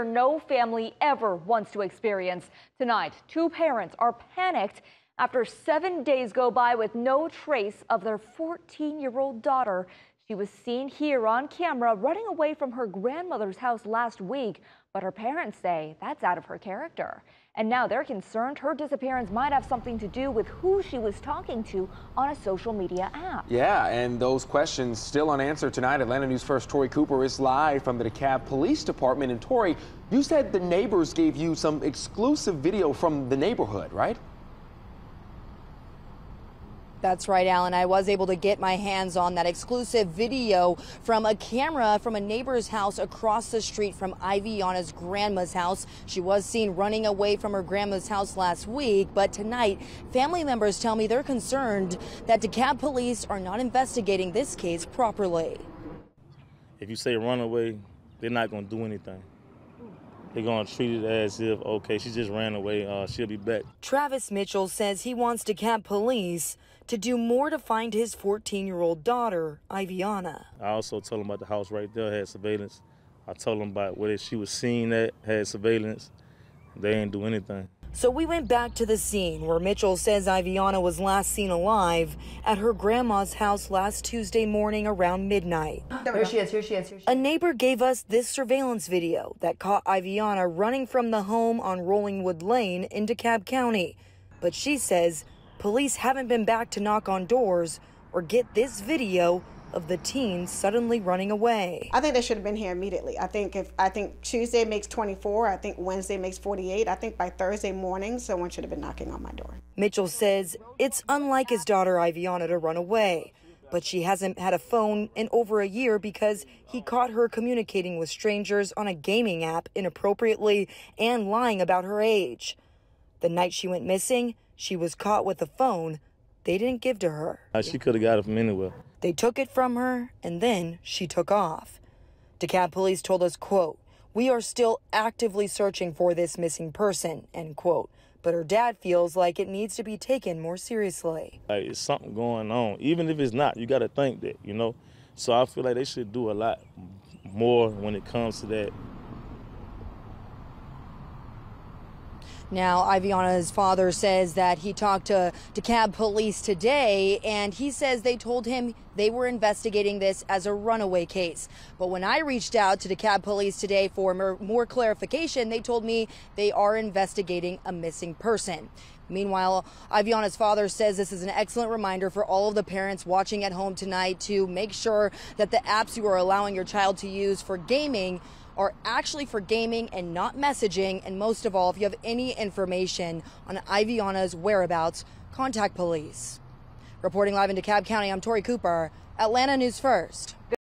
no family ever wants to experience. Tonight, two parents are panicked after seven days go by with no trace of their 14 year old daughter. She was seen here on camera running away from her grandmother's house last week, but her parents say that's out of her character. And now they're concerned her disappearance might have something to do with who she was talking to on a social media app. Yeah, and those questions still unanswered tonight. Atlanta News First Tori Cooper is live from the DeKalb Police Department. And Tori, you said the neighbors gave you some exclusive video from the neighborhood, right? That's right, Alan. I was able to get my hands on that exclusive video from a camera from a neighbor's house across the street from Iviana's grandma's house. She was seen running away from her grandma's house last week, but tonight, family members tell me they're concerned that DeKalb police are not investigating this case properly. If you say runaway, they're not going to do anything. They're going to treat it as if, okay, she just ran away, uh, she'll be back. Travis Mitchell says he wants to DeKalb police to do more to find his 14 year old daughter, Iviana. I also told him about the house right there, had surveillance. I told him about where she was seen at, had surveillance. They didn't do anything. So we went back to the scene where Mitchell says Iviana was last seen alive at her grandma's house last Tuesday morning around midnight. Here she is, here she is, here she is. A neighbor gave us this surveillance video that caught Iviana running from the home on Rollingwood Lane in DeKalb County. But she says police haven't been back to knock on doors or get this video of the teen suddenly running away. I think they should have been here immediately. I think if I think Tuesday makes 24, I think Wednesday makes 48. I think by Thursday morning, someone should have been knocking on my door. Mitchell says it's unlike his daughter Iviana to run away, but she hasn't had a phone in over a year because he caught her communicating with strangers on a gaming app inappropriately and lying about her age. The night she went missing, she was caught with a phone they didn't give to her. She could have got it from anywhere. They took it from her, and then she took off. DeKalb police told us, quote, we are still actively searching for this missing person, end quote. But her dad feels like it needs to be taken more seriously. Like, it's something going on. Even if it's not, you got to think that, you know? So I feel like they should do a lot more when it comes to that Now, Iviana's father says that he talked to DeKalb police today, and he says they told him they were investigating this as a runaway case. But when I reached out to DeKalb police today for more, clarification, they told me they are investigating a missing person. Meanwhile, Iviana's father says this is an excellent reminder for all of the parents watching at home tonight to make sure that the apps you are allowing your child to use for gaming are actually for gaming and not messaging. And most of all, if you have any information on Iviana's whereabouts, contact police. Reporting live in DeKalb County, I'm Tori Cooper, Atlanta News First.